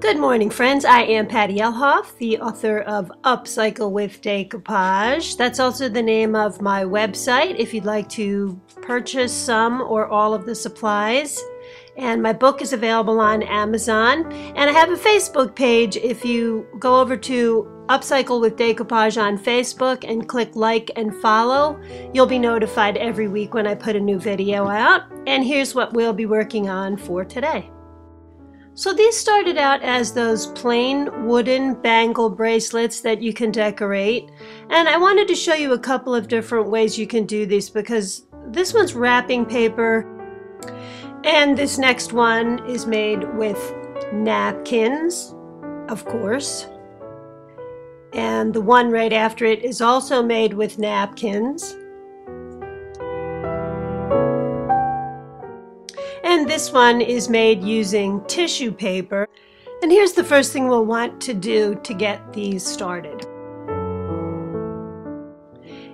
Good morning, friends. I am Patty Elhoff, the author of Upcycle with Decoupage. That's also the name of my website if you'd like to purchase some or all of the supplies. And my book is available on Amazon. And I have a Facebook page. If you go over to Upcycle with Decoupage on Facebook and click like and follow, you'll be notified every week when I put a new video out. And here's what we'll be working on for today. So these started out as those plain wooden bangle bracelets that you can decorate. And I wanted to show you a couple of different ways you can do these because this one's wrapping paper and this next one is made with napkins, of course. And the one right after it is also made with napkins. This one is made using tissue paper. And here's the first thing we'll want to do to get these started.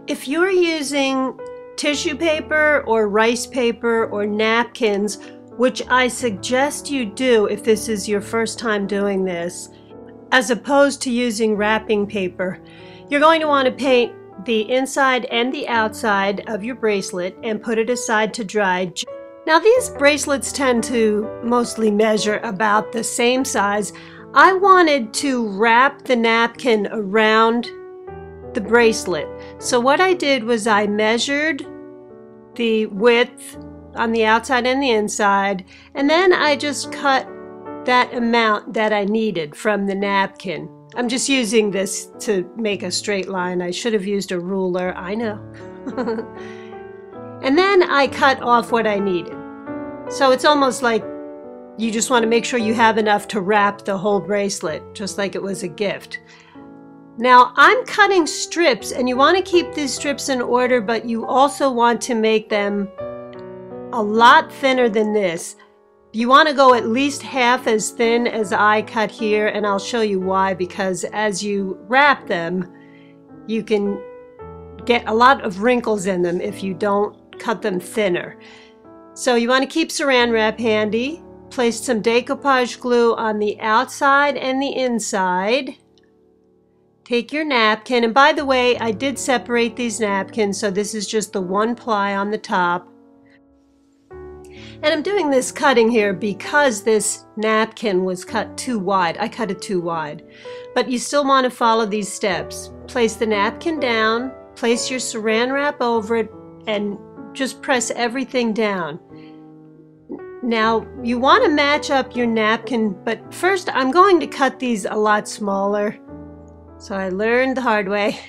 If you're using tissue paper or rice paper or napkins, which I suggest you do if this is your first time doing this, as opposed to using wrapping paper, you're going to want to paint the inside and the outside of your bracelet and put it aside to dry now these bracelets tend to mostly measure about the same size. I wanted to wrap the napkin around the bracelet. So what I did was I measured the width on the outside and the inside, and then I just cut that amount that I needed from the napkin. I'm just using this to make a straight line. I should have used a ruler, I know. And then I cut off what I needed. So it's almost like you just want to make sure you have enough to wrap the whole bracelet, just like it was a gift. Now I'm cutting strips and you want to keep these strips in order, but you also want to make them a lot thinner than this. You want to go at least half as thin as I cut here and I'll show you why because as you wrap them, you can get a lot of wrinkles in them if you don't cut them thinner. So you want to keep saran wrap handy. Place some decoupage glue on the outside and the inside. Take your napkin, and by the way, I did separate these napkins, so this is just the one ply on the top. And I'm doing this cutting here because this napkin was cut too wide. I cut it too wide. But you still want to follow these steps. Place the napkin down, place your saran wrap over it, and just press everything down. Now, you want to match up your napkin, but first I'm going to cut these a lot smaller. So I learned the hard way.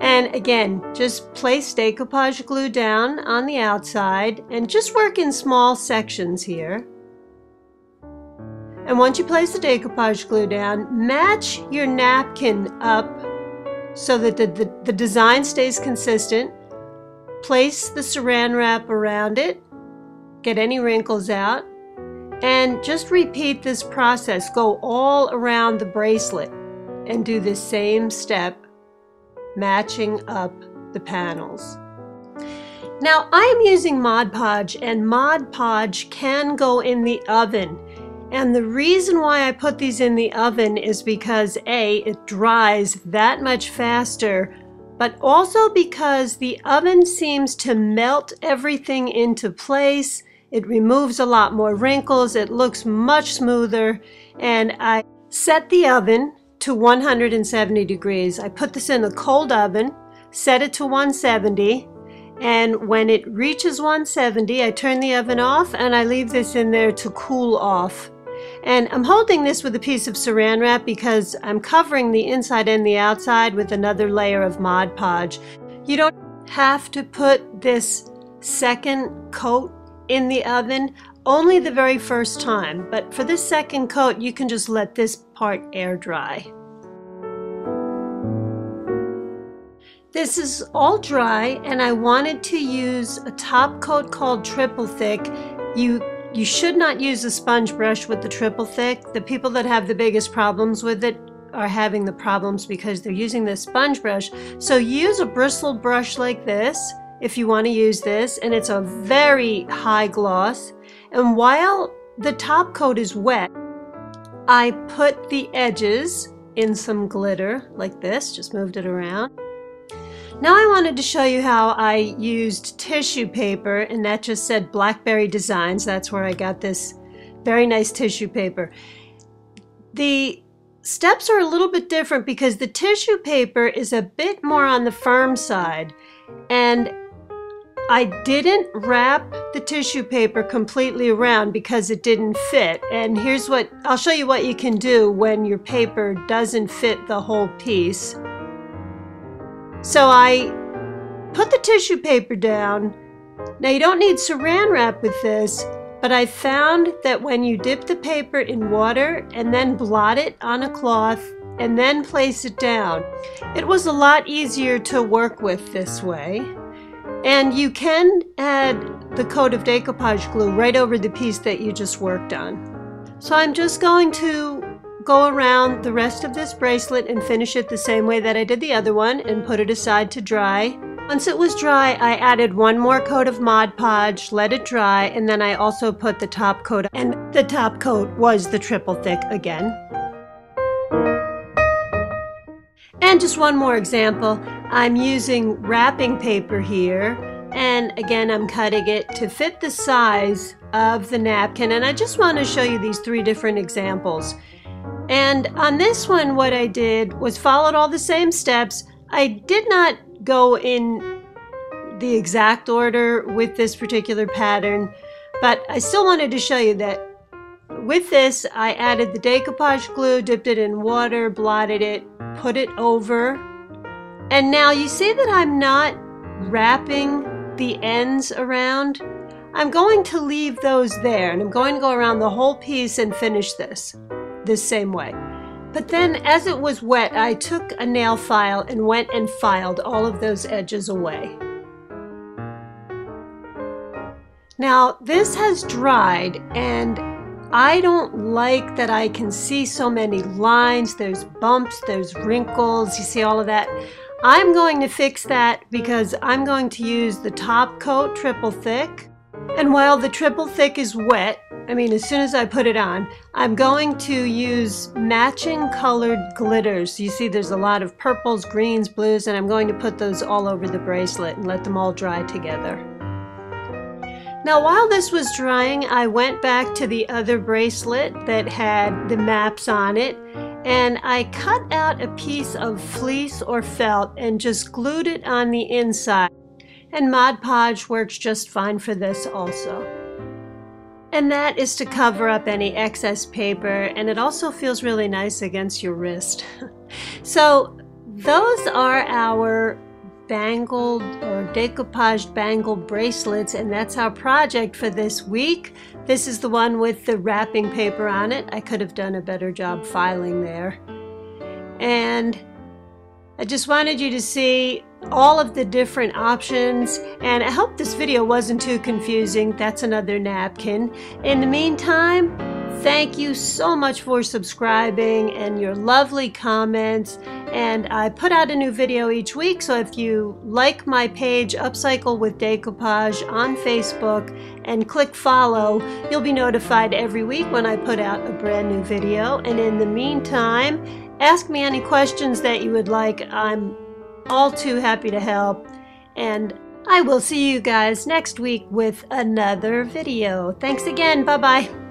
And again, just place decoupage glue down on the outside and just work in small sections here. And once you place the decoupage glue down, match your napkin up so that the, the, the design stays consistent. Place the saran wrap around it get any wrinkles out. And just repeat this process. Go all around the bracelet and do the same step, matching up the panels. Now I am using Mod Podge and Mod Podge can go in the oven. And the reason why I put these in the oven is because A, it dries that much faster, but also because the oven seems to melt everything into place it removes a lot more wrinkles. It looks much smoother. And I set the oven to 170 degrees. I put this in a cold oven, set it to 170. And when it reaches 170, I turn the oven off and I leave this in there to cool off. And I'm holding this with a piece of saran wrap because I'm covering the inside and the outside with another layer of Mod Podge. You don't have to put this second coat in the oven only the very first time, but for this second coat, you can just let this part air dry. This is all dry and I wanted to use a top coat called triple thick. You you should not use a sponge brush with the triple thick. The people that have the biggest problems with it are having the problems because they're using the sponge brush. So use a bristle brush like this if you want to use this and it's a very high gloss and while the top coat is wet I put the edges in some glitter like this, just moved it around. Now I wanted to show you how I used tissue paper and that just said Blackberry Designs. That's where I got this very nice tissue paper. The steps are a little bit different because the tissue paper is a bit more on the firm side and I didn't wrap the tissue paper completely around because it didn't fit. And here's what, I'll show you what you can do when your paper doesn't fit the whole piece. So I put the tissue paper down. Now you don't need saran wrap with this, but I found that when you dip the paper in water and then blot it on a cloth and then place it down, it was a lot easier to work with this way. And you can add the coat of decoupage glue right over the piece that you just worked on. So I'm just going to go around the rest of this bracelet and finish it the same way that I did the other one and put it aside to dry. Once it was dry, I added one more coat of Mod Podge, let it dry, and then I also put the top coat, and the top coat was the triple thick again. And just one more example, I'm using wrapping paper here and again I'm cutting it to fit the size of the napkin and I just want to show you these three different examples. And on this one what I did was followed all the same steps. I did not go in the exact order with this particular pattern but I still wanted to show you that with this, I added the decoupage glue, dipped it in water, blotted it, put it over. And now you see that I'm not wrapping the ends around. I'm going to leave those there and I'm going to go around the whole piece and finish this the same way. But then as it was wet, I took a nail file and went and filed all of those edges away. Now this has dried and I don't like that I can see so many lines, there's bumps, there's wrinkles, you see all of that. I'm going to fix that because I'm going to use the top coat triple thick. And while the triple thick is wet, I mean as soon as I put it on, I'm going to use matching colored glitters. You see there's a lot of purples, greens, blues, and I'm going to put those all over the bracelet and let them all dry together. Now while this was drying, I went back to the other bracelet that had the maps on it and I cut out a piece of fleece or felt and just glued it on the inside. And Mod Podge works just fine for this also. And that is to cover up any excess paper and it also feels really nice against your wrist. so those are our bangled or decoupage bangle bracelets and that's our project for this week. This is the one with the wrapping paper on it. I could have done a better job filing there. And I just wanted you to see all of the different options and I hope this video wasn't too confusing. That's another napkin. In the meantime, Thank you so much for subscribing and your lovely comments. And I put out a new video each week, so if you like my page, Upcycle with Decoupage on Facebook, and click follow, you'll be notified every week when I put out a brand new video. And in the meantime, ask me any questions that you would like. I'm all too happy to help. And I will see you guys next week with another video. Thanks again. Bye bye.